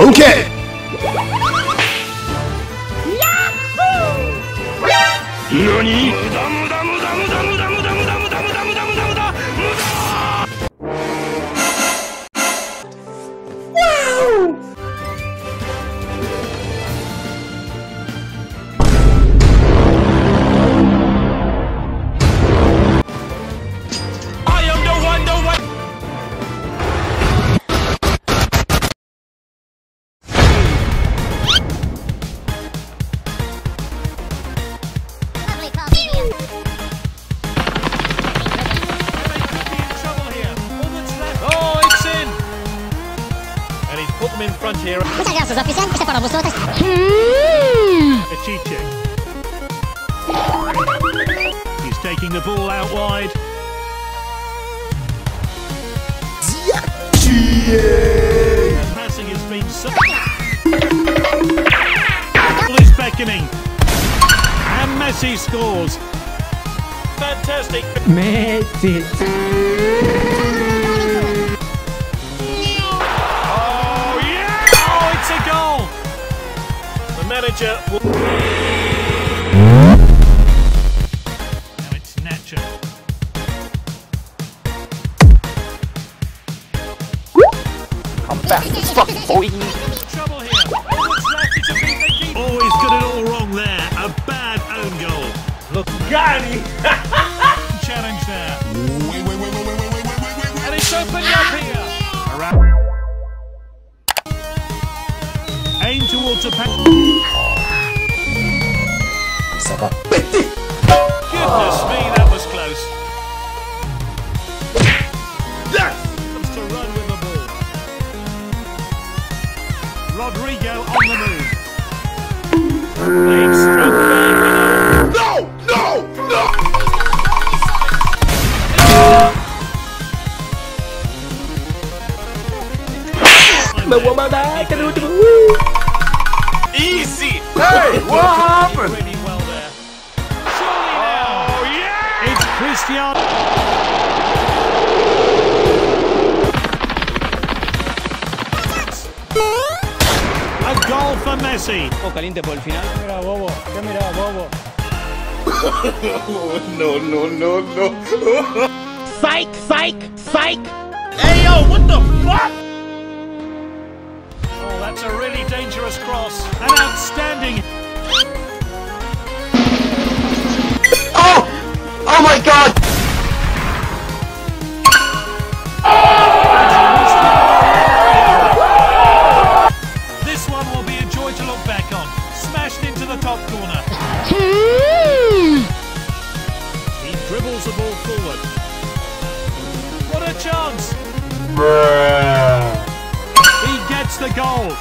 OK! なに he's put them in front here. Muchas gracias, oficial. Este. A cheat check. He's taking the ball out wide. The passing has been so. Ball is beckoning. And Messi scores. Fantastic. Oh, The manager will. Now it's Nacho. Trouble here. Oh, it's left it to beat. Oh, he's got it all wrong there. A bad own goal. Look, Gani! Aim towards a pass. Goodness me, that was close. Yes! Comes to run with the ball. Rodrigo on the move. Mm. me voy a matar. Easy. Hey, what happened? Oh, yeah. It's Cristiano. A goal for Messi. Oh, caliente por el final. Mira, bobo. ¿Qué mira, bobo? oh, no, no, no, no. psych, psych, psych. Hey, yo, what the fuck? That's a really dangerous cross. An outstanding. Oh! Oh my god! This one will be a joy to look back on. Smashed into the top corner. He dribbles the ball forward. What a chance! He gets the goal.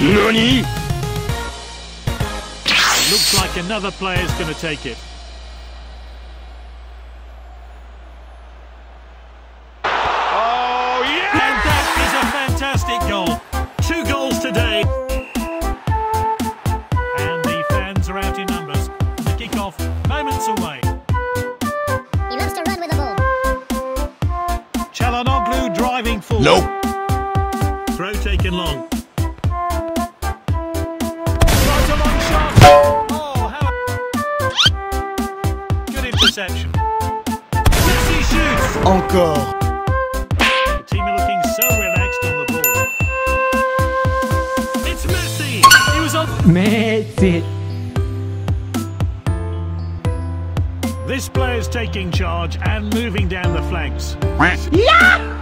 NANI? Looks like another player's going to take it. Oh, yeah! And that is a fantastic goal. Two goals today. And the fans are out in numbers. The kick-off moments away. He loves to run with the ball. Calhanoglu driving forward. Nope. Throw taken long. Right a long shot. Oh, how... Good interception. Messi shoots. Encore. The team are looking so relaxed on the ball. It's Messi. He was on. Messi. This player's taking charge and moving down the flanks. Yahoo!